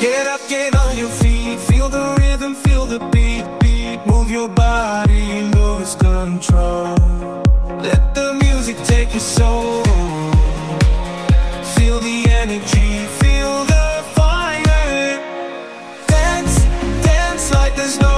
Get up, get on your feet. Feel the rhythm, feel the beat, beat. Move your body, lose control. Let the music take your soul. Feel the energy, feel the fire. Dance, dance like there's no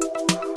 you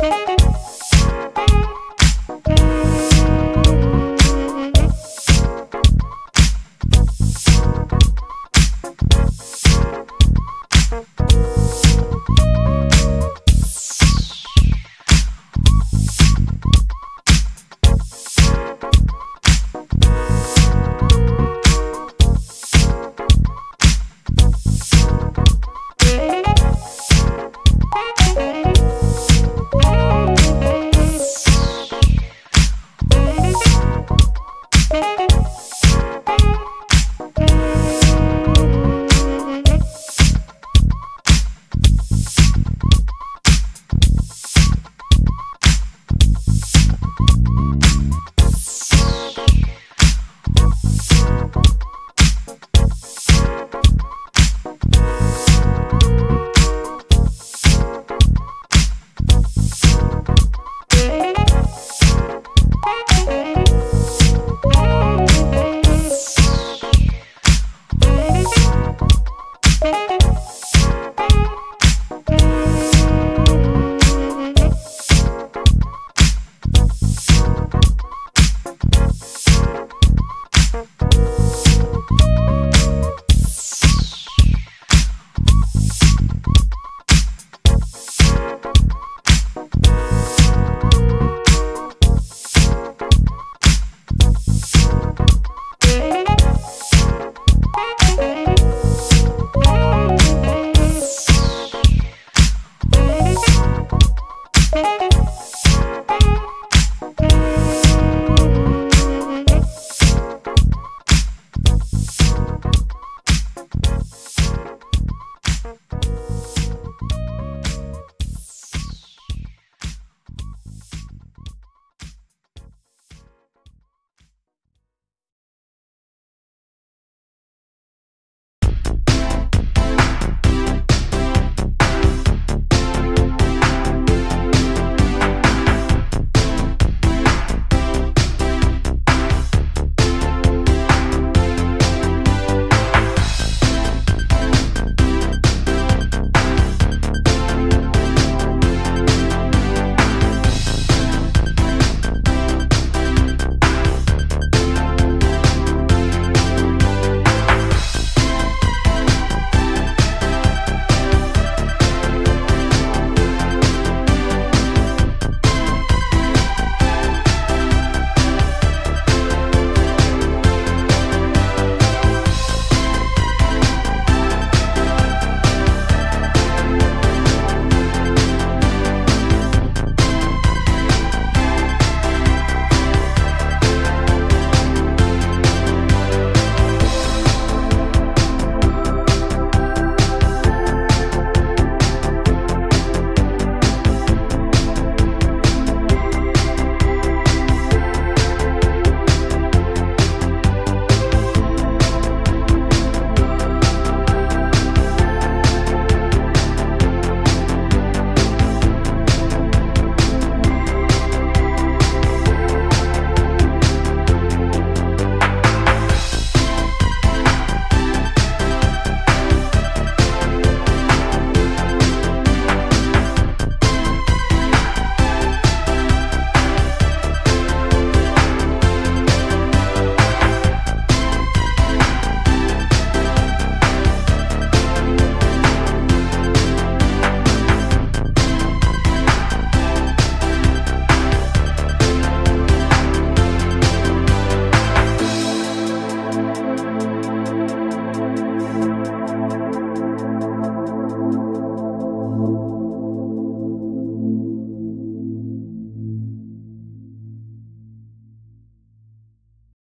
Thank you.